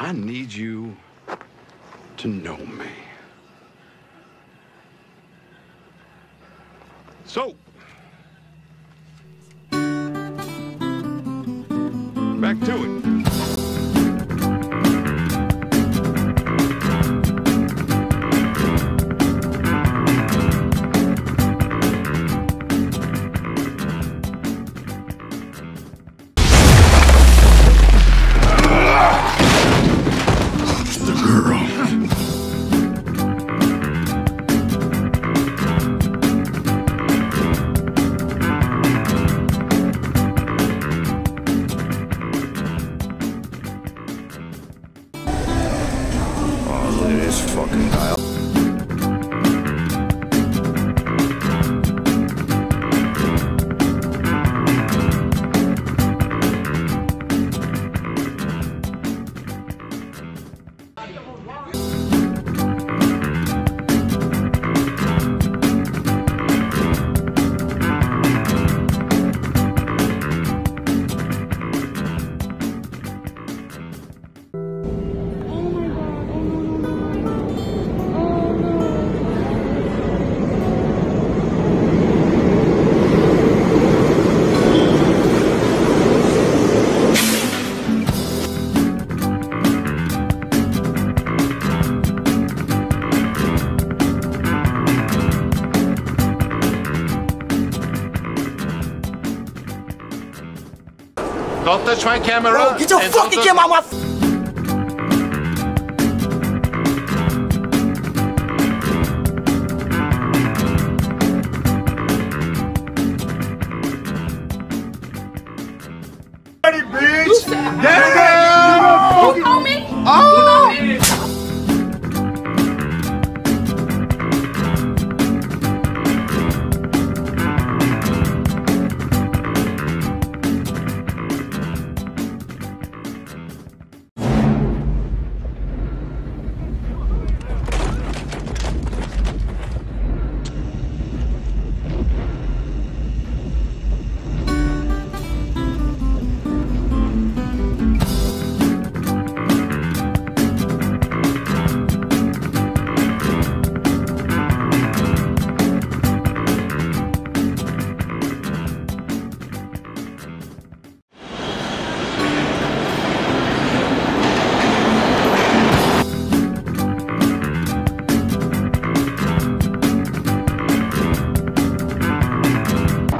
I need you to know me. So, back to it. Don't touch my camera. Get your and don't fucking touch- camera out my. You know me? Oh!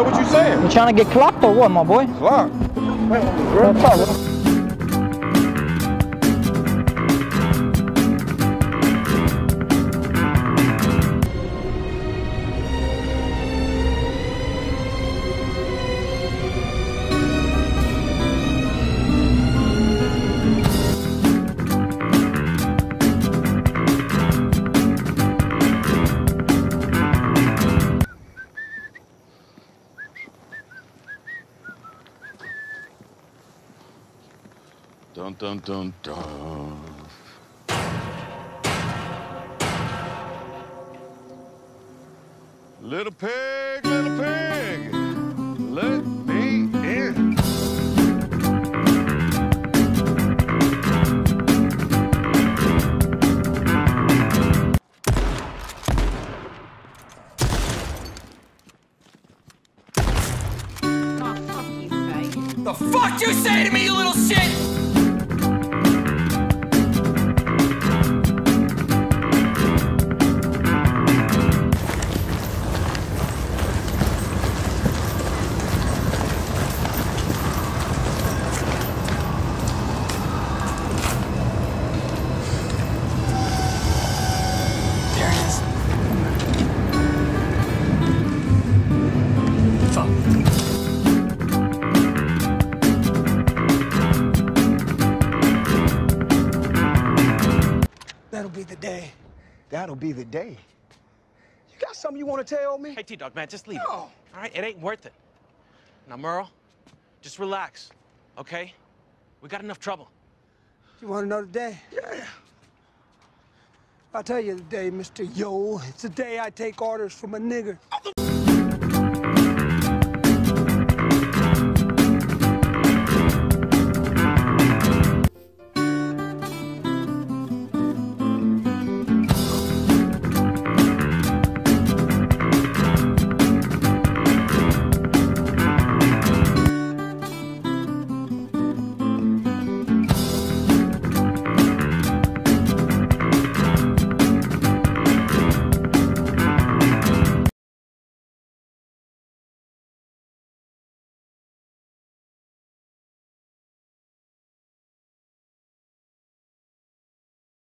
So what you saying? You trying to get clocked or what, my boy? Fuck. What's up, Dun dun dun dun. Little pig, little pig, let me in. Oh, fuck you, The fuck you say to me, you little shit? That'll be the day. That'll be the day. You got something you want to tell me? Hey, T-Dog, man, just leave No. it. All right? It ain't worth it. Now, Merle, just relax, okay? We got enough trouble. You want to know the day? Yeah. I'll tell you the day, Mr. Yo. It's the day I take orders from a nigger.